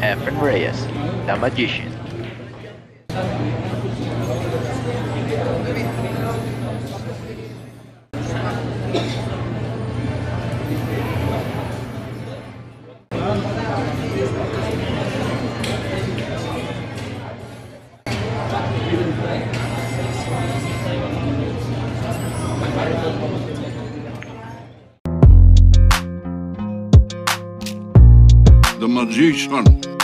Evan Reyes, the magician. Thank the magician.